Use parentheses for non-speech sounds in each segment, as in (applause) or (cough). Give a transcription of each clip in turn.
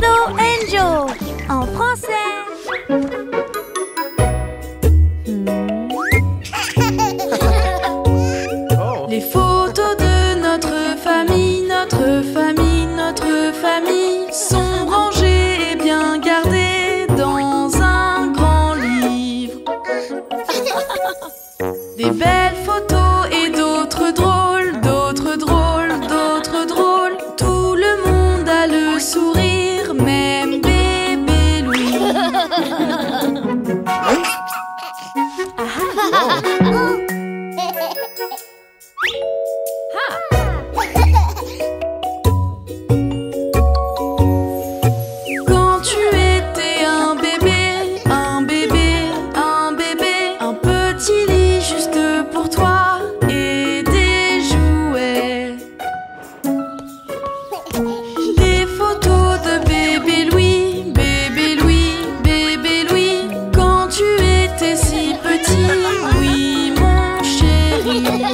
Little Angel en français.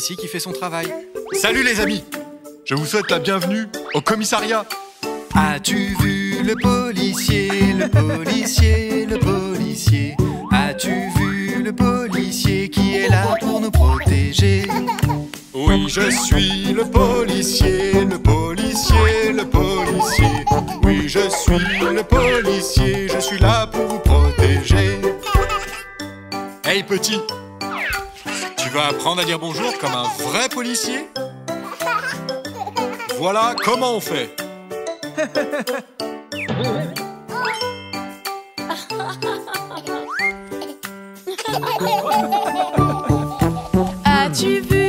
qui fait son travail. Salut les amis. Je vous souhaite la bienvenue au commissariat. As-tu vu le policier, le policier, le policier? As-tu vu le policier qui est là pour nous protéger? Oui, je suis le policier, le policier, le policier. Oui, je suis le policier, je suis là pour vous protéger. Hey petit, tu vas apprendre à dire bonjour comme un vrai policier Voilà comment on fait. As-tu vu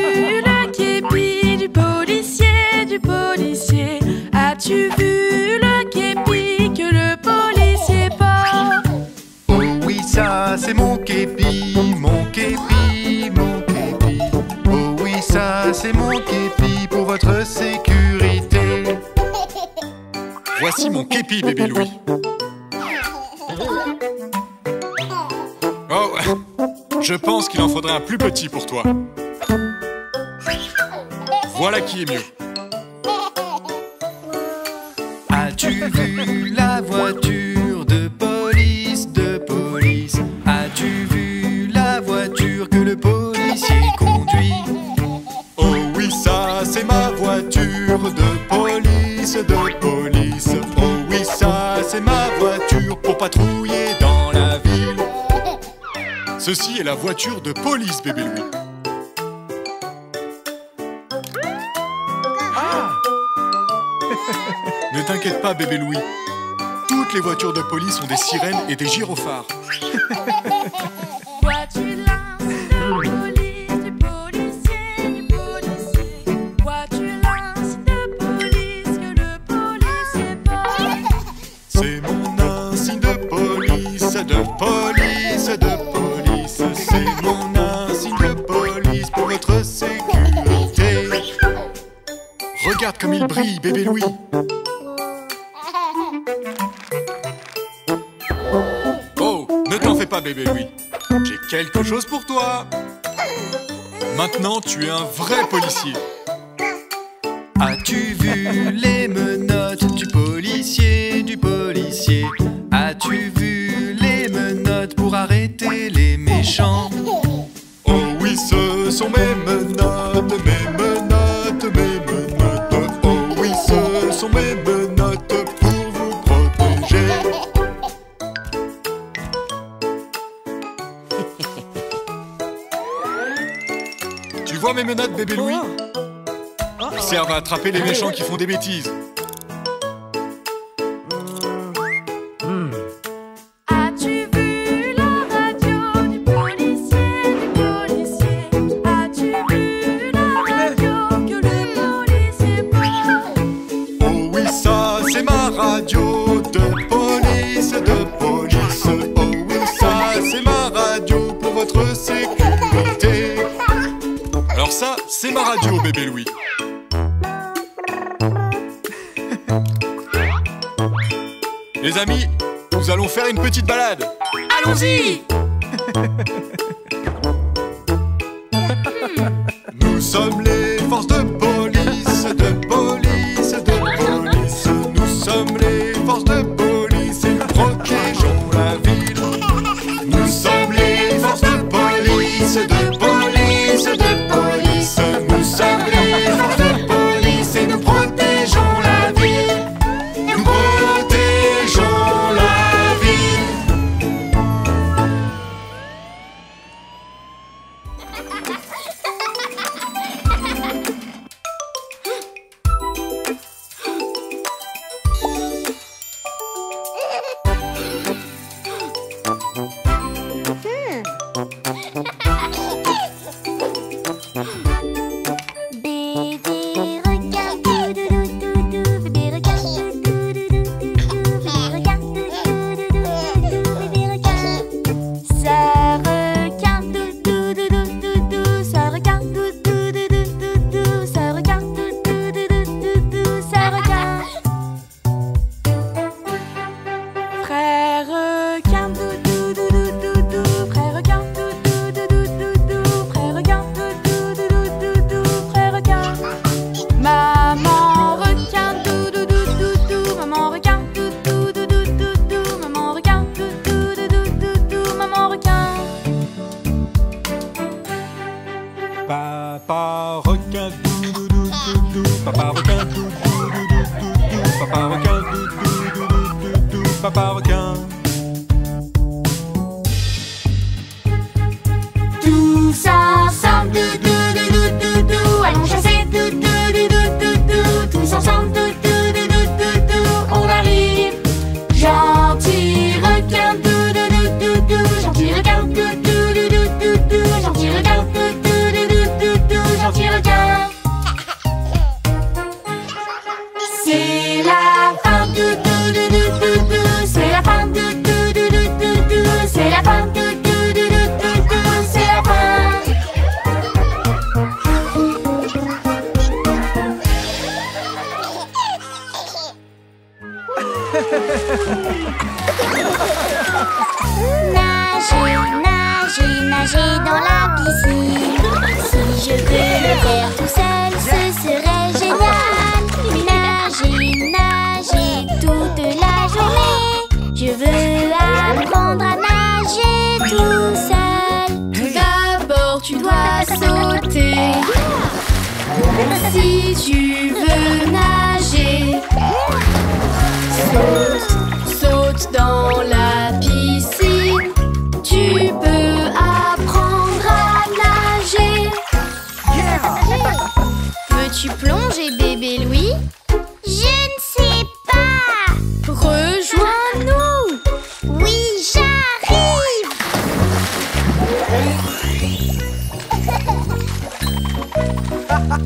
Voici mon képi, bébé Louis. Oh, je pense qu'il en faudrait un plus petit pour toi. Voilà qui est mieux. As-tu vu la voiture de police, de police? As-tu vu la voiture que le policier conduit? Oh oui, ça c'est ma voiture de police, de police. Ceci est la voiture de police, bébé Louis. Ne t'inquiète pas, bébé Louis. Toutes les voitures de police ont des sirènes et des gyrophares. (laughs) J'ai quelque chose pour toi. Maintenant, tu es un vrai policier. As-tu vu les menottes du policier, du policier? As-tu vu les menottes pour arrêter les méchants? Oh oui, ce sont mes menottes, mes menottes, mes menottes. Oh oui, ce sont mes menottes Menottes, bébé Louis Ils servent à attraper les méchants qui font des bêtises. Les amis, nous allons faire une petite balade. Allons-y (laughs)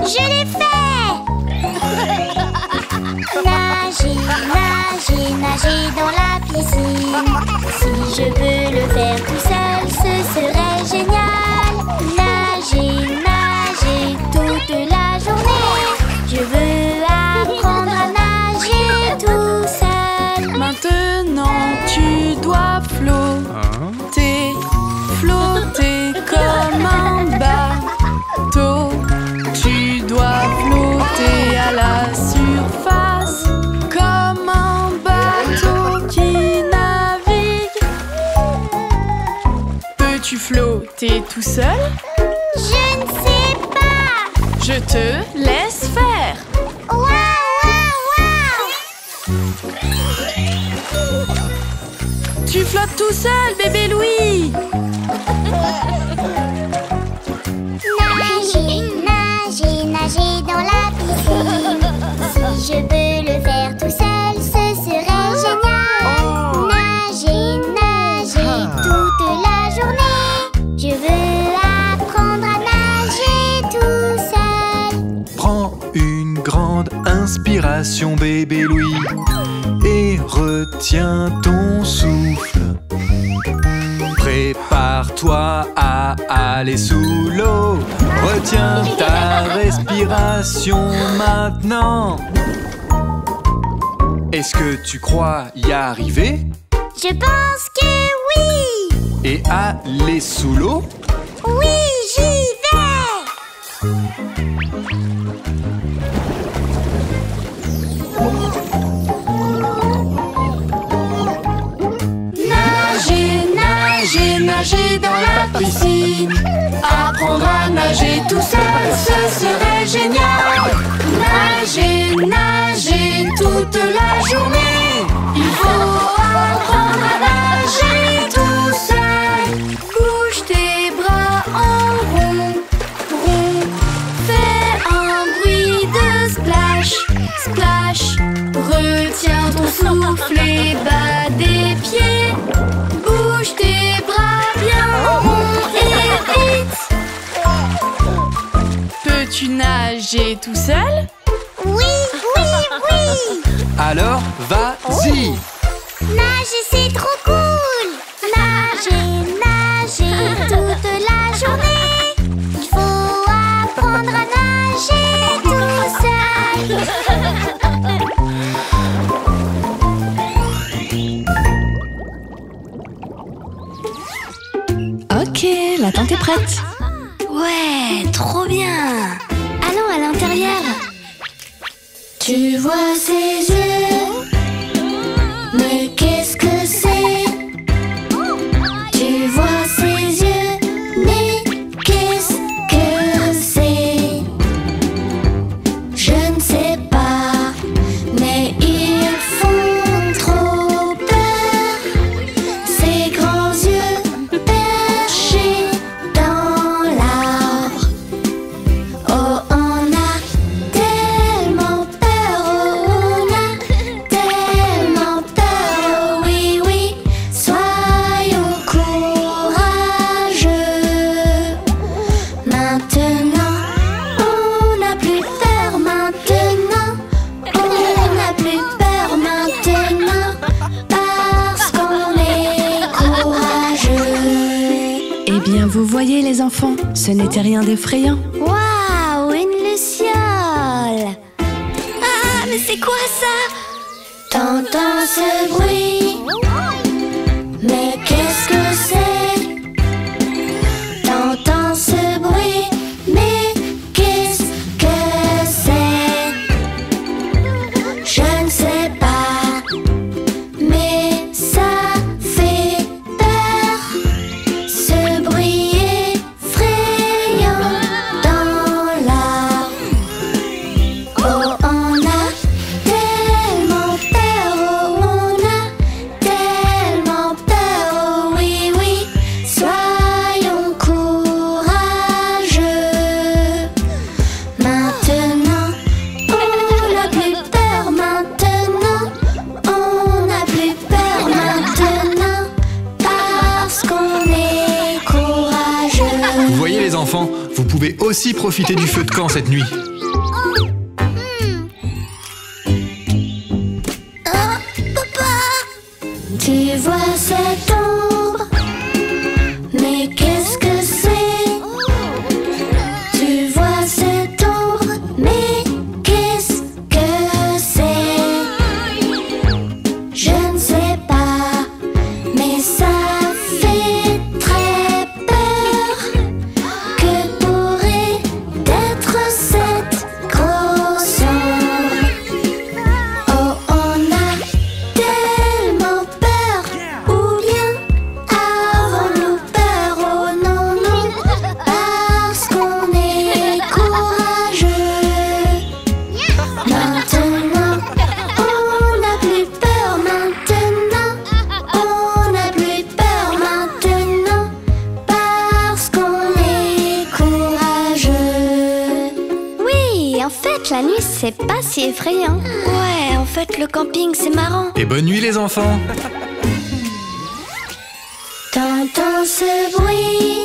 Je l'ai fait. (laughs) Nager, nager, nager dans la piscine. Si je peux le faire tout seul seul? Je ne sais pas. Je te laisse faire. Waouh, waouh, waouh. Tu flottes tout seul, bébé Louis. Nager, nager, nager dans la piscine. Si je peux le faire tout seul. bébé Louis et retiens ton souffle. Prépare-toi à aller sous l'eau. Retiens ta respiration maintenant. Est-ce que tu crois y arriver? Je pense que oui. Et aller sous l'eau? Oui, j'y vais. Nager, nager, nager dans la piscine. Apprendre à nager tout seul, ce serait génial. Nager, nager toute la journée. Il faut apprendre à nager tout Alors, vas-y oh. Nage, c'est trop rien d'effrayant. profité du feu de camp cette nuit. c'est pas si effrayant. Ouais, en fait, le camping, c'est marrant. Et bonne nuit, les enfants. T'entends ce bruit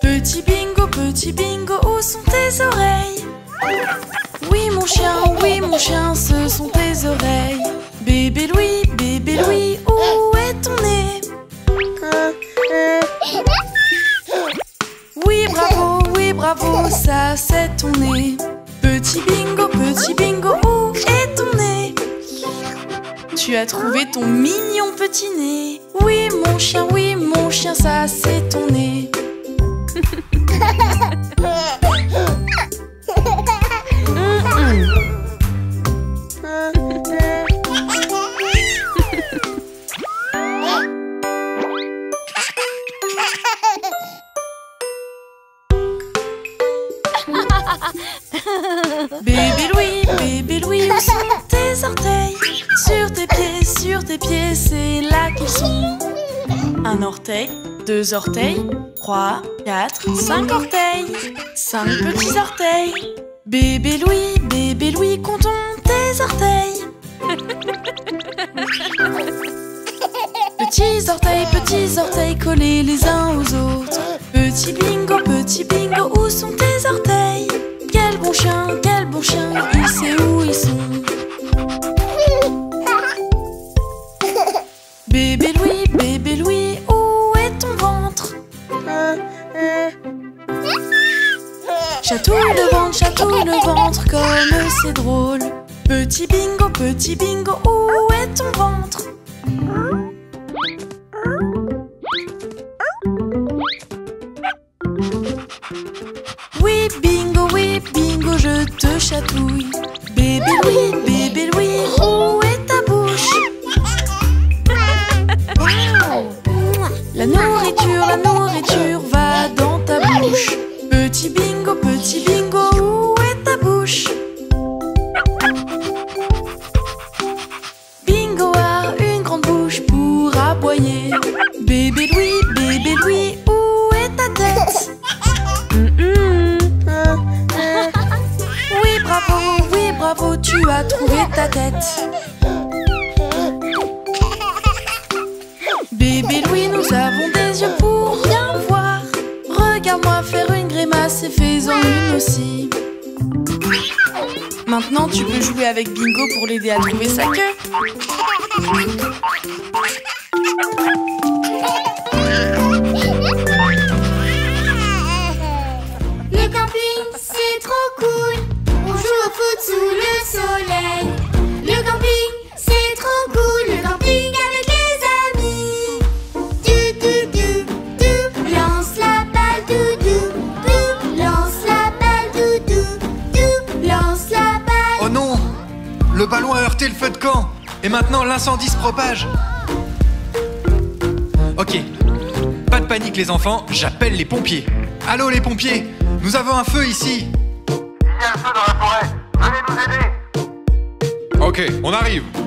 Petit bingo, petit bingo, où sont tes oreilles? Oui mon chien, oui mon chien, ce sont tes oreilles. Bébé Louis, bébé Louis, où est ton nez? Oui bravo, oui bravo, ça c'est ton nez. Petit bingo, petit bingo, où est ton nez? Tu as trouvé ton mignon petit nez chien, oui mon chien, ça c'est ton nez deux orteils, trois, quatre, cinq orteils, cinq petits orteils. Bébé Louis, bébé Louis, comptons tes orteils. (laughs) Petits orteils, petits orteils collés les uns aux autres. Petit bingo, petit bingo, où sont tes orteils? Quel bon chien, quel bon chien, il sait où ils sont. Chatouille le ventre, chatouille le ventre, comme c'est drôle. Petit bingo, petit bingo, où est ton ventre? Bravo, tu as trouvé ta tête. (laughs) Bébé Louis, nous avons des yeux pour bien voir. Regarde-moi faire une grimace et fais-en une aussi. Maintenant, tu peux jouer avec Bingo pour l'aider à trouver sa queue. Le camping, c'est trop cool. Foot sous le soleil. Le camping, c'est trop cool. Le camping avec les amis. Du du du du, lance la balle du du du, lance la balle du du du, lance la balle. Oh non Le ballon a heurté le feu de camp Et maintenant l'incendie se propage Ok, pas de panique les enfants, j'appelle les pompiers. Allô les pompiers Nous avons un feu ici Il y a un feu dans la forêt. Ok, on arrive.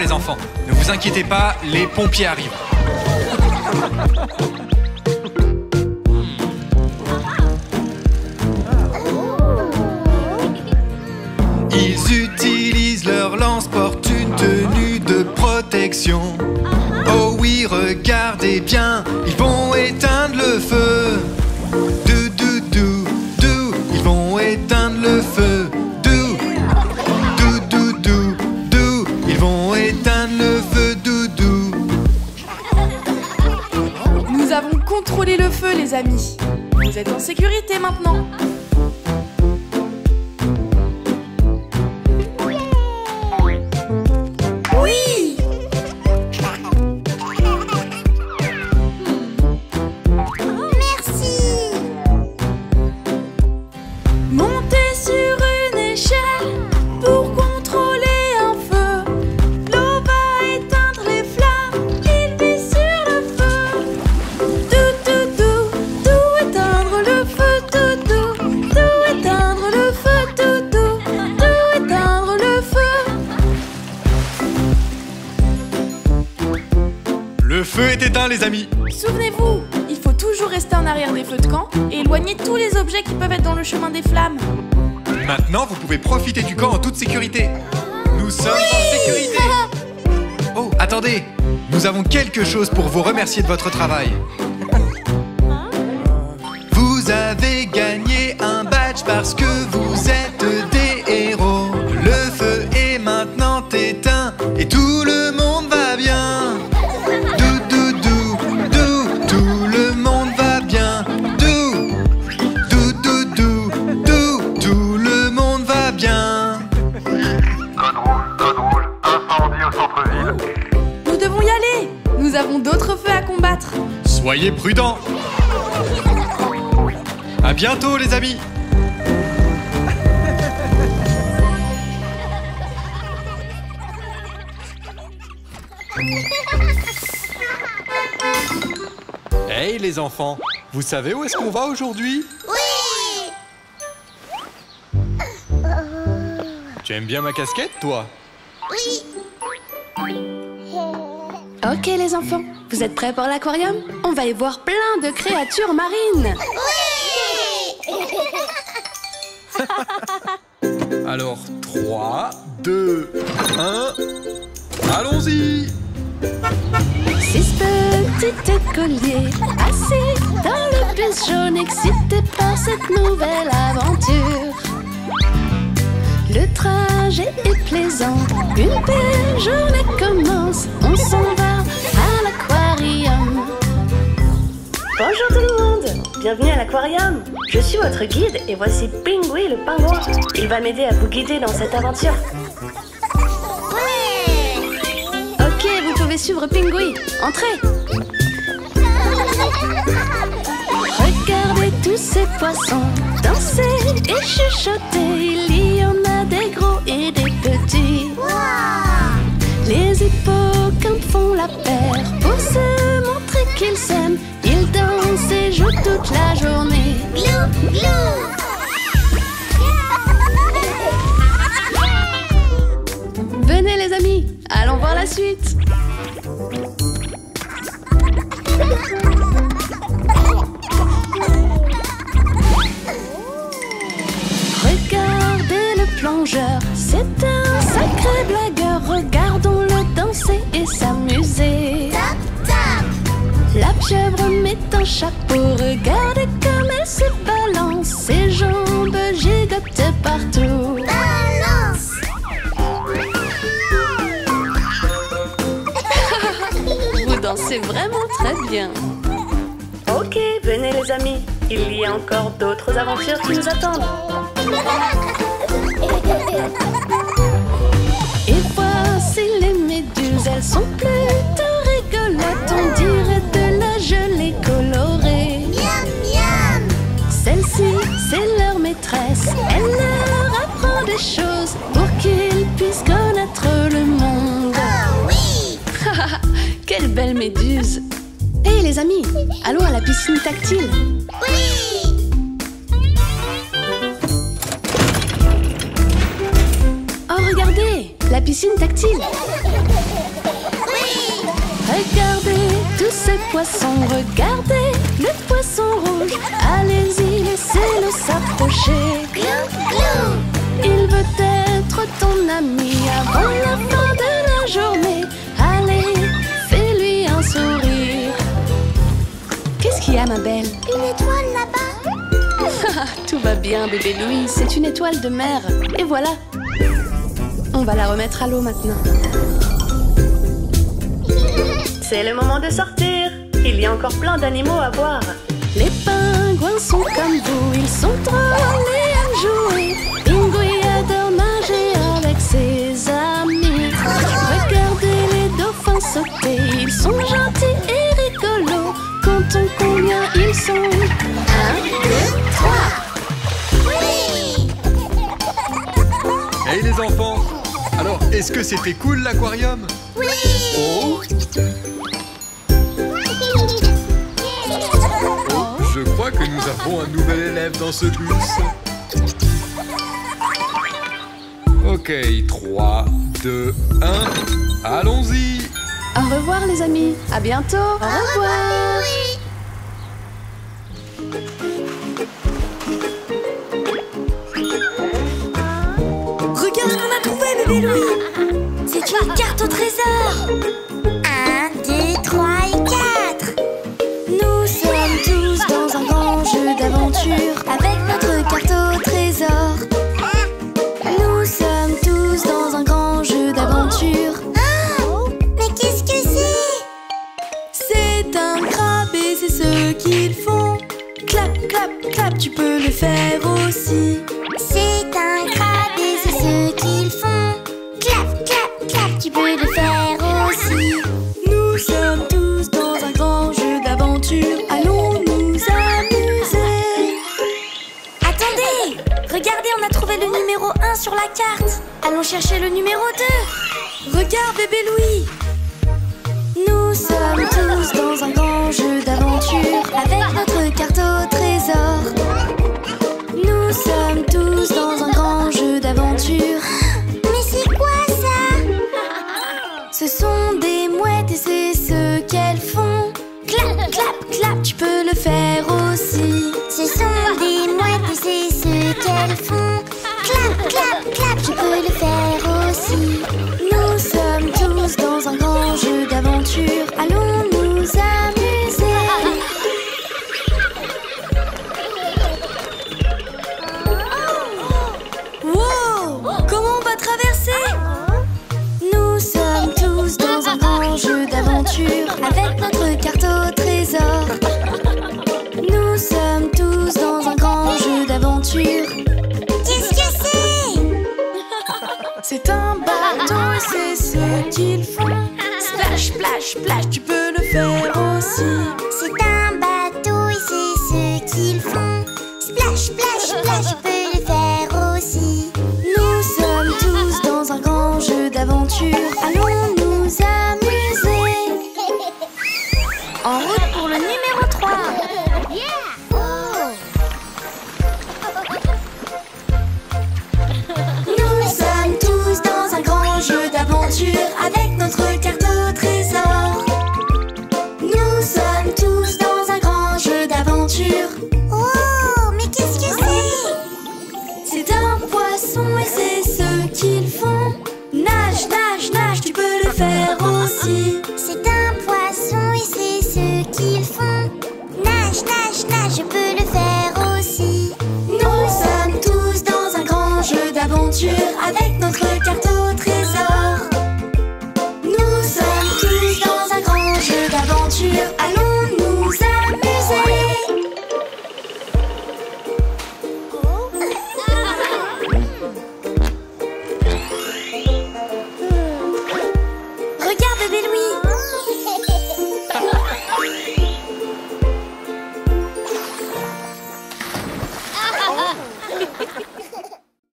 Les enfants. Ne vous inquiétez pas, les pompiers arrivent. contrôlez le feu, les amis. Vous êtes en sécurité maintenant. Les amis. Souvenez-vous, il faut toujours rester en arrière des feux de camp et éloigner tous les objets qui peuvent être dans le chemin des flammes. Maintenant, vous pouvez profiter du camp en toute sécurité. Nous sommes en sécurité. (laughs) Oh, attendez. Nous avons quelque chose pour vous remercier de votre travail. Vous avez gagné un badge parce que vous êtes des Soyez prudents. À bientôt les amis. Hey les enfants, vous savez où est-ce qu'on va aujourd'hui? Oui. Tu aimes bien ma casquette toi? Oui. Ok les enfants, vous êtes prêts pour l'aquarium? On va y voir plein de créatures marines. (laughs) Alors 3, 2, 1, allons-y. Six petits écoliers assis dans le bus jaune excités par cette nouvelle aventure. Le trajet est plaisant, une belle journée commence, on s'en va Bonjour tout le monde Bienvenue à l'aquarium Je suis votre guide et voici Pingui le pingouin. Il va m'aider à vous guider dans cette aventure. Ok, vous pouvez suivre Pingui, entrez Regardez tous ces poissons danser et chuchoter. Il y en a des gros et des petits. Les hippocampes font la paire pour se montrer qu'ils s'aiment. Jouent toute la journée. Glou, glou Venez les amis, allons voir la suite. Regardez le plongeur, c'est un sacré blagueur. Regardons-le danser et s'amuser. La pieuvre chapeau, regardez comme elle se balance. Ses jambes gigotent partout. Balance (laughs) Vous dansez vraiment très bien. Ok, venez les amis. Il y a encore d'autres aventures qui nous attendent. (laughs) méduse Hé les amis, allons à la piscine tactile. Oui Oh regardez, la piscine tactile. Oui Regardez tous ces poissons, regardez le poisson rouge. Allez-y, laissez-le s'approcher. Il veut être ton ami Ma belle Une étoile là-bas (laughs) Tout va bien, bébé Louis, c'est une étoile de mer. Et voilà. On va la remettre à l'eau maintenant. (laughs) C'est le moment de sortir. Il y a encore plein d'animaux à voir. Les pingouins sont comme vous, ils sont et aiment jouer. Pingouin adore nager avec ses amis. (laughs) Regardez les dauphins sauter, ils sont gentils et. Comptons combien ils sont? Un, deux, trois. Hey les enfants Alors, est-ce que c'était cool l'aquarium? Oui Oh Je crois que nous avons un nouvel élève dans ce bus. Ok, 3, 2, 1, allons-y Au revoir les amis, à bientôt. Au revoir. Regarde ce qu'on a trouvé, bébé Louis. C'est une carte au trésor tu peux le faire aussi. C'est un crabe et c'est ce qu'ils font Clap, clap, clap, tu peux le faire aussi Nous sommes tous dans un grand jeu d'aventure. Allons nous amuser. Attendez Regardez, on a trouvé le numéro 1 sur la carte Allons chercher le numéro 2 Regarde bébé Louis. Nous sommes tous dans un grand jeu d'aventure avec notre carte au trésor. En route pour le numéro 3